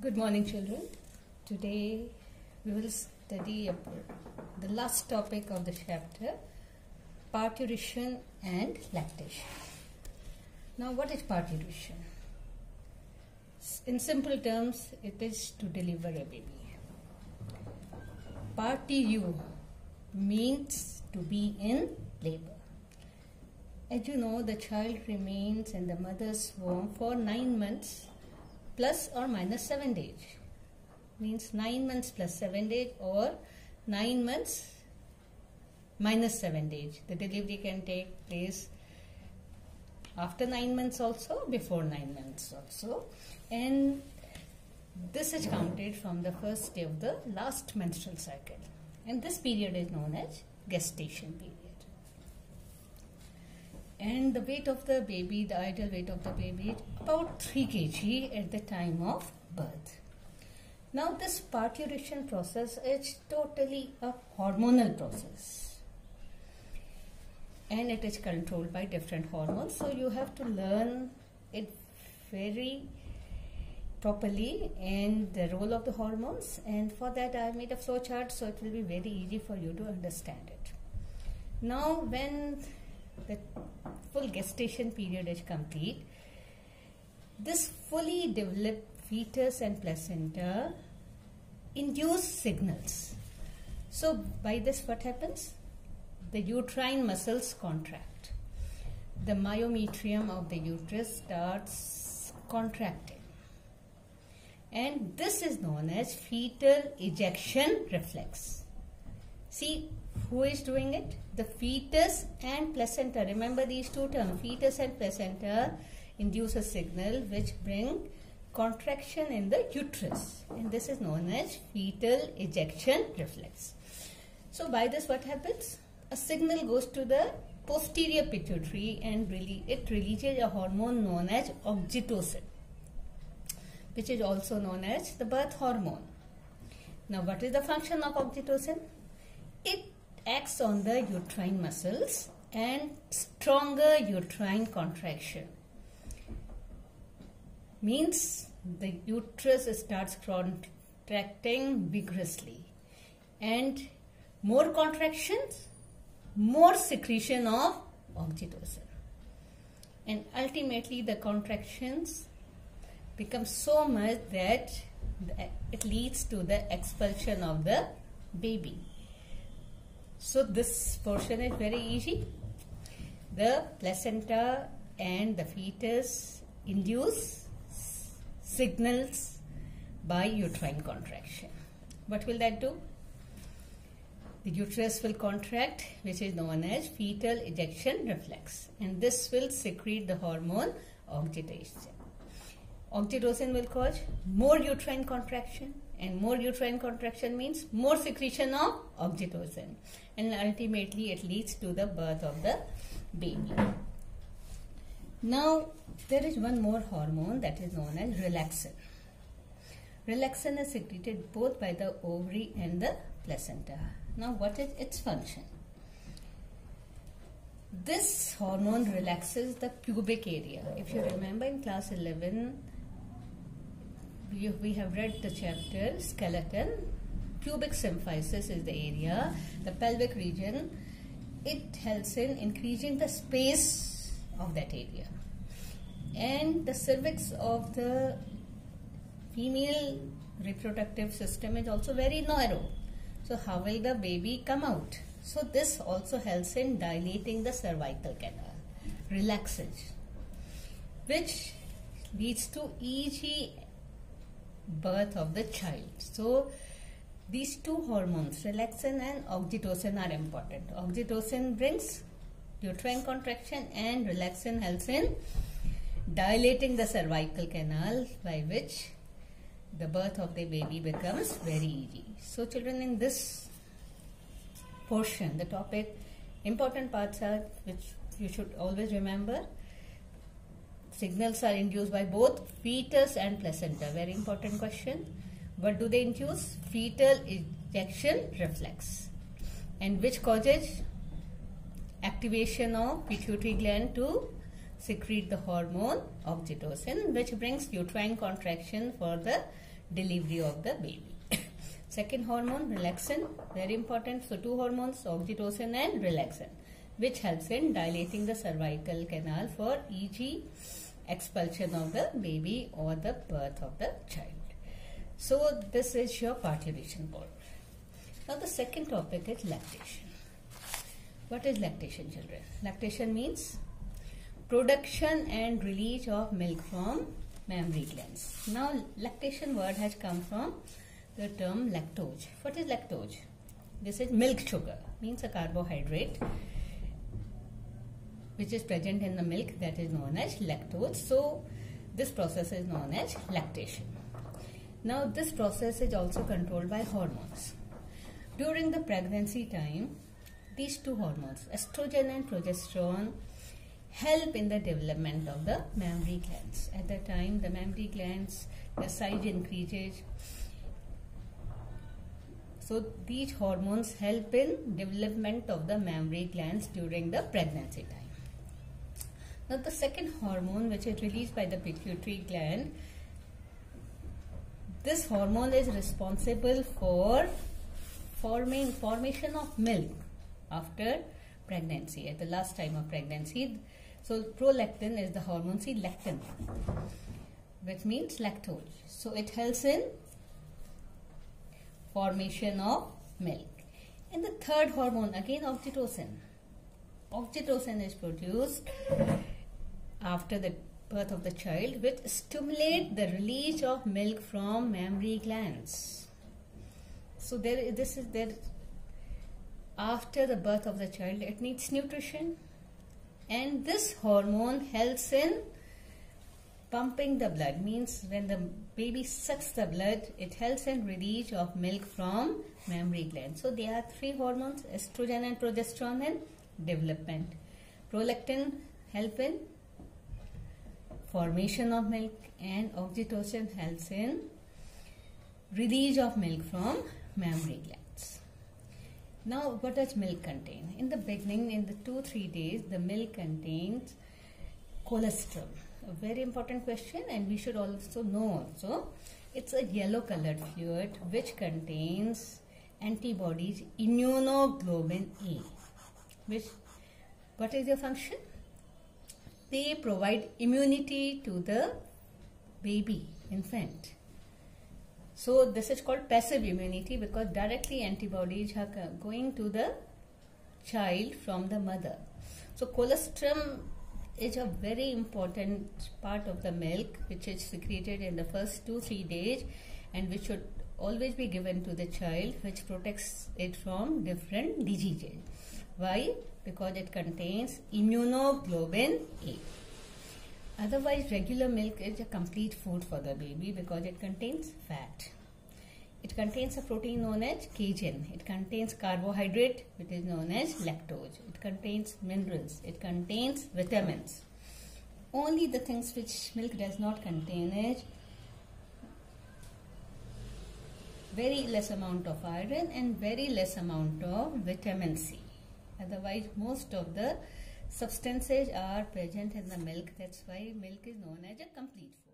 Good morning, children. Today we will study the last topic of the chapter parturition and lactation. Now, what is parturition? In simple terms, it is to deliver a baby. Partiru means to be in labor. As you know, the child remains in the mother's womb for nine months plus or minus seven days. Means nine months plus seven days or nine months minus seven days. The delivery can take place after nine months also, before nine months also. And this is counted from the first day of the last menstrual cycle. And this period is known as gestation period and the weight of the baby, the ideal weight of the baby, is about 3 kg at the time of birth. Now, this parturition process is totally a hormonal process and it is controlled by different hormones. So, you have to learn it very properly and the role of the hormones and for that I have made a flow chart so it will be very easy for you to understand it. Now, when the full gestation period is complete, this fully developed fetus and placenta induce signals. So, by this, what happens? The uterine muscles contract. The myometrium of the uterus starts contracting. And this is known as fetal ejection reflex. See, who is doing it? The fetus and placenta. Remember these two terms. Fetus and placenta induce a signal which bring contraction in the uterus. And this is known as fetal ejection reflex. So by this what happens? A signal goes to the posterior pituitary and really it releases a hormone known as oxytocin which is also known as the birth hormone. Now what is the function of oxytocin? Acts on the uterine muscles and stronger uterine contraction. Means the uterus starts contracting vigorously and more contractions, more secretion of oxytocin. And ultimately the contractions become so much that it leads to the expulsion of the baby. So this portion is very easy. The placenta and the fetus induce signals by uterine contraction. What will that do? The uterus will contract which is known as fetal ejection reflex and this will secrete the hormone oxytocin. Oxytocin will cause more uterine contraction and more uterine contraction means more secretion of oxytocin and ultimately it leads to the birth of the baby. Now there is one more hormone that is known as relaxin. Relaxin is secreted both by the ovary and the placenta. Now what is its function? This hormone relaxes the pubic area. If you remember in class 11, we, we have read the chapter skeleton. Pubic symphysis is the area, the pelvic region. It helps in increasing the space of that area. And the cervix of the female reproductive system is also very narrow. So how will the baby come out? So this also helps in dilating the cervical canal, relaxes, which leads to easy birth of the child. So these two hormones, relaxin and oxytocin are important. Oxytocin brings uterine contraction and relaxin helps in dilating the cervical canal by which the birth of the baby becomes very easy. So children in this portion, the topic, important parts are which you should always remember. Signals are induced by both fetus and placenta. Very important question. What do they induce? Fetal ejection reflex. And which causes activation of pituitary gland to secrete the hormone oxytocin which brings uterine contraction for the delivery of the baby. Second hormone, relaxin, very important. So two hormones, oxytocin and relaxin, which helps in dilating the cervical canal for e.g. expulsion of the baby or the birth of the child. So this is your parturition board. Now the second topic is lactation. What is lactation children? Lactation means production and release of milk from mammary glands. Now lactation word has come from the term lactose. What is lactose? This is milk sugar, means a carbohydrate which is present in the milk that is known as lactose. So this process is known as lactation. Now this process is also controlled by hormones. During the pregnancy time, these two hormones, estrogen and progesterone, help in the development of the mammary glands. At the time, the mammary glands, the size increases. So these hormones help in development of the mammary glands during the pregnancy time. Now the second hormone which is released by the pituitary gland, this hormone is responsible for forming formation of milk after pregnancy at the last time of pregnancy. So prolactin is the hormone see lectin which means lactose. So it helps in formation of milk. And the third hormone again oxytocin. Oxytocin is produced after the birth of the child which stimulate the release of milk from mammary glands. So there this is there after the birth of the child it needs nutrition. And this hormone helps in pumping the blood. Means when the baby sucks the blood it helps in release of milk from mammary gland. So there are three hormones estrogen and progesterone and development. Prolactin help in formation of milk and oxytocin helps in release of milk from mammary glands. Now, what does milk contain? In the beginning, in the two, three days, the milk contains colostrum. A very important question and we should also know also. It's a yellow colored fluid which contains antibodies immunoglobulin A. Which, what is their function? They provide immunity to the baby, infant. So this is called passive immunity because directly antibodies are going to the child from the mother. So colostrum is a very important part of the milk which is secreted in the first two three days and which should always be given to the child which protects it from different diseases. Why? Because it contains immunoglobulin A. Otherwise, regular milk is a complete food for the baby because it contains fat. It contains a protein known as casein. It contains carbohydrate which is known as lactose. It contains minerals. It contains vitamins. Only the things which milk does not contain is very less amount of iron and very less amount of vitamin C. Otherwise, most of the substances are present in the milk. That's why milk is known as a complete food.